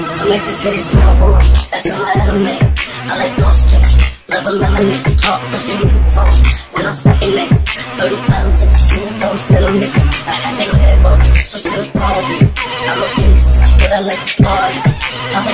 might just hit it Bravo. That's all I element. I like those kicks. Love a melanin. Talk, pushing me to talk. When I'm stacking it. 30 pounds at the suit don't settle me. I got that level, so still proud. I'm a beast, but I like to party.